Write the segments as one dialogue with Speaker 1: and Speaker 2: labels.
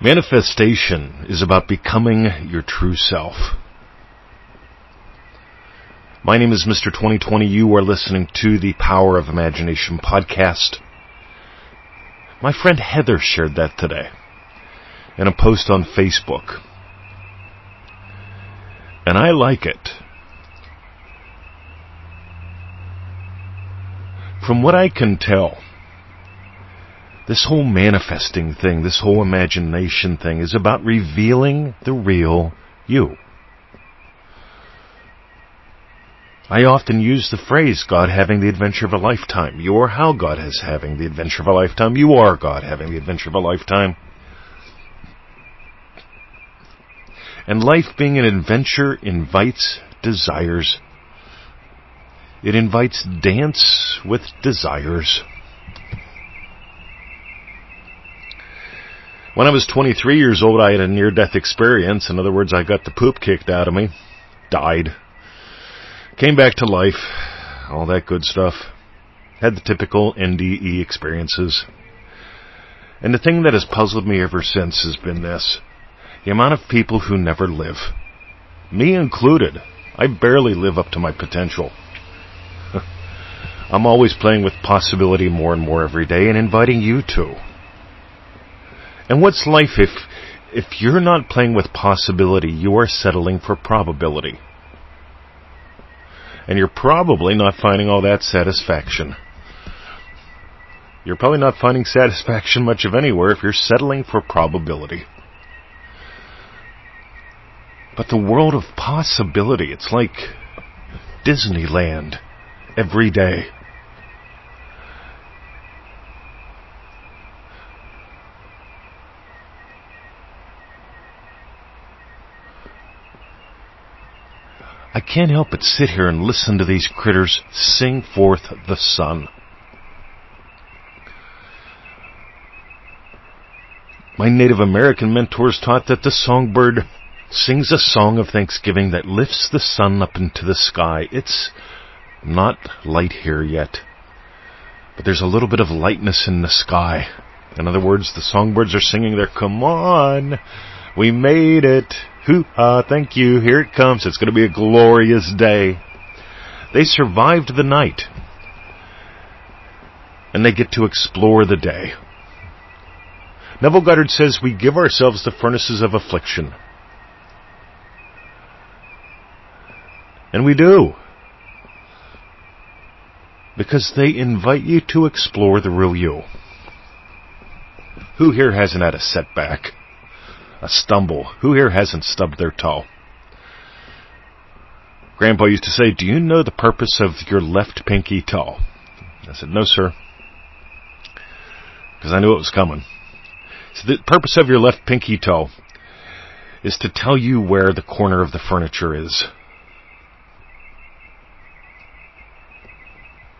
Speaker 1: Manifestation is about becoming your true self. My name is Mr. 2020. You are listening to the Power of Imagination podcast. My friend Heather shared that today in a post on Facebook. And I like it. From what I can tell, this whole manifesting thing, this whole imagination thing is about revealing the real you. I often use the phrase God having the adventure of a lifetime. You are how God is having the adventure of a lifetime. You are God having the adventure of a lifetime. And life being an adventure invites desires. It invites dance with desires. When I was 23 years old, I had a near death experience. In other words, I got the poop kicked out of me, died, came back to life, all that good stuff. Had the typical NDE experiences. And the thing that has puzzled me ever since has been this the amount of people who never live. Me included. I barely live up to my potential. I'm always playing with possibility more and more every day and inviting you to. And what's life if if you're not playing with possibility, you are settling for probability. And you're probably not finding all that satisfaction. You're probably not finding satisfaction much of anywhere if you're settling for probability. But the world of possibility, it's like Disneyland every day. I can't help but sit here and listen to these critters sing forth the sun. My Native American mentors taught that the songbird sings a song of thanksgiving that lifts the sun up into the sky. It's not light here yet, but there's a little bit of lightness in the sky. In other words, the songbirds are singing their come on, we made it. Hoo-ha, thank you, here it comes. It's going to be a glorious day. They survived the night. And they get to explore the day. Neville Goddard says we give ourselves the furnaces of affliction. And we do. Because they invite you to explore the real you. Who here hasn't had a setback? A stumble. Who here hasn't stubbed their toe? Grandpa used to say, Do you know the purpose of your left pinky toe? I said, No, sir. Because I knew it was coming. So the purpose of your left pinky toe is to tell you where the corner of the furniture is.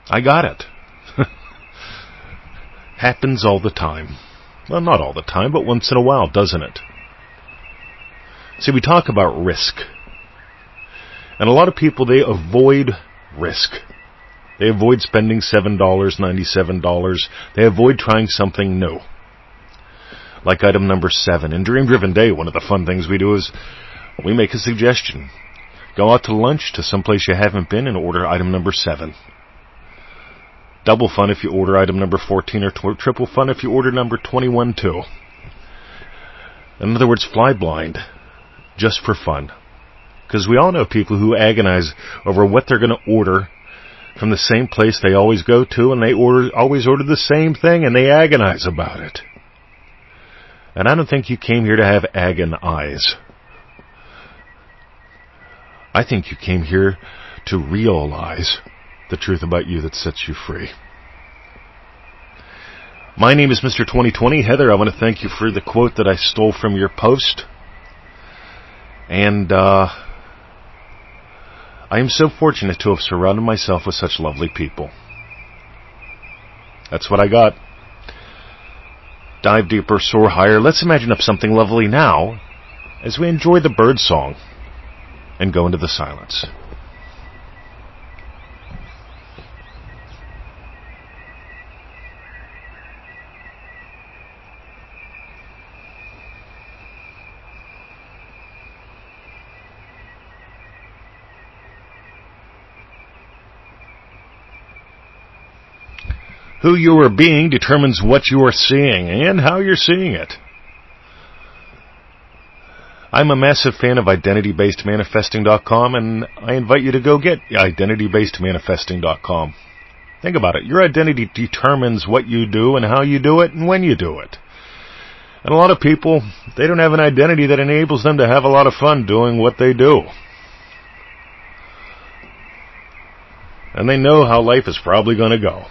Speaker 1: I got it. Happens all the time. Well, not all the time, but once in a while, doesn't it? See, we talk about risk. And a lot of people, they avoid risk. They avoid spending $7, $97. They avoid trying something new. Like item number seven. In Dream Driven Day, one of the fun things we do is we make a suggestion. Go out to lunch to someplace you haven't been and order item number seven. Double fun if you order item number 14 or tw- triple fun if you order number 21 too. In other words, fly blind just for fun. Because we all know people who agonize over what they're going to order from the same place they always go to, and they order always order the same thing, and they agonize about it. And I don't think you came here to have agonize. I think you came here to realize the truth about you that sets you free. My name is Mr. 2020. Heather, I want to thank you for the quote that I stole from your post. And uh, I am so fortunate to have surrounded myself with such lovely people. That's what I got. Dive deeper, soar higher. Let's imagine up something lovely now as we enjoy the bird song and go into the silence. Who you are being determines what you are seeing and how you're seeing it. I'm a massive fan of identitybasedmanifesting.com and I invite you to go get identitybasedmanifesting.com. Think about it. Your identity determines what you do and how you do it and when you do it. And a lot of people, they don't have an identity that enables them to have a lot of fun doing what they do. And they know how life is probably going to go.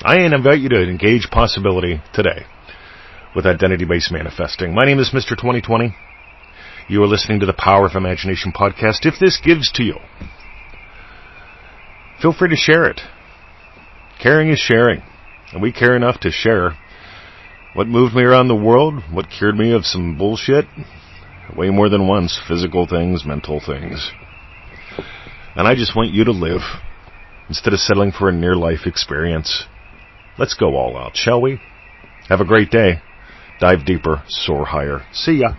Speaker 1: I invite you to engage possibility today with identity based manifesting. My name is Mr. 2020. You are listening to the Power of Imagination podcast. If this gives to you, feel free to share it. Caring is sharing, and we care enough to share what moved me around the world, what cured me of some bullshit, way more than once physical things, mental things. And I just want you to live instead of settling for a near life experience. Let's go all out, shall we? Have a great day. Dive deeper, soar higher. See ya.